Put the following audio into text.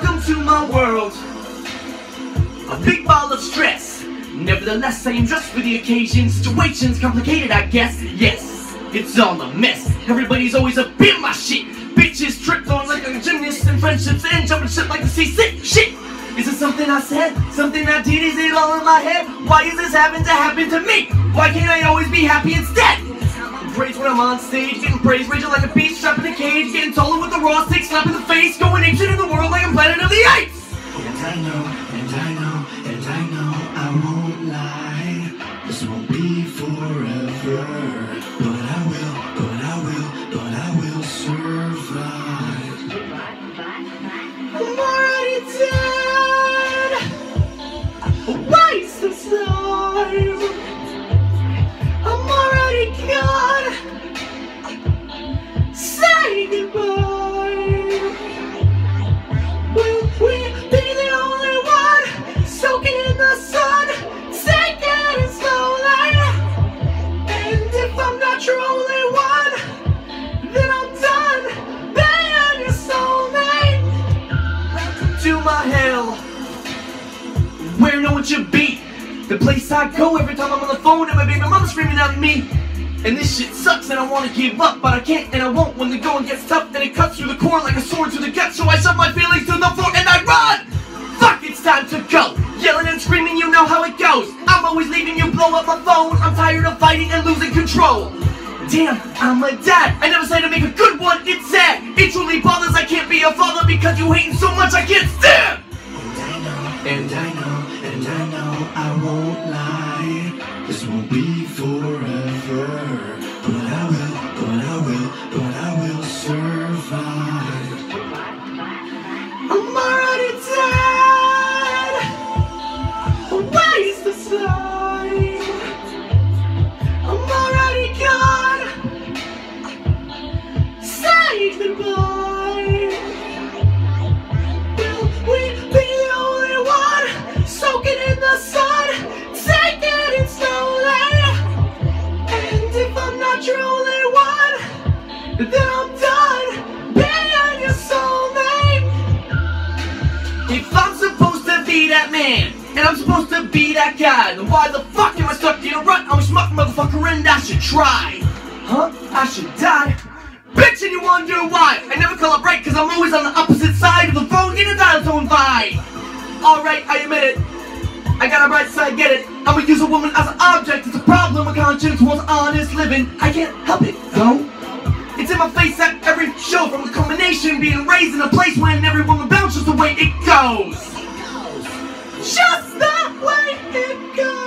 Welcome to my world, a big ball of stress. Nevertheless, I am dressed for the occasion. Situations complicated, I guess. Yes, it's all a mess. Everybody's always up in my shit. Bitches tripped on like a gymnast and friendships and jumping shit like a seasick shit. Is it something I said? Something I did? Is it all in my head? Why is this having to happen to me? Why can't I always be happy instead? Praise when I'm on stage, getting praised, raging like a beast, trapped in a cage, getting taller with the raw stick, slap in the face, going ancient in the world like I'm Planet of the Apes! And I know, and I know, and I know I won't lie. This won't be forever. But I will, but I will, but I will survive. I'm already dead. Where no one should be. The place I go every time I'm on the phone And my baby mama screaming at me. And this shit sucks and I wanna give up But I can't and I won't. When the going gets tough And it cuts through the core like a sword through the gut. So I shove my feelings to the floor and I run. Fuck it's time to go. Yelling and screaming you know how it goes. I'm always leaving you blow up my phone. I'm tired of fighting and losing control. Damn, I'm a dad. I never said to make a good one, it's sad. It truly bothers I can't be a father because you hating so much I can't stand. And I know, and I know I won't lie. This won't be forever. But I will, but I will, but I will survive. I'm already dead. Waste of time. I'm already gone. Say goodbye. And I'm supposed to be that guy, then why the fuck am I stuck in a rut? I'm a schmuck motherfucker and I should try. Huh? I should die. Bitch, and you wonder why? I never call it right, cause I'm always on the opposite side of the phone in a dial tone vibe. Alright, I admit it. I got a bright side, get it. I'ma use a woman as an object. It's a problem. My conscience wants honest living. I can't help it, though. It's in my face at every show from a combination being raised in a place when every woman bounces the way it goes. Just the way it goes.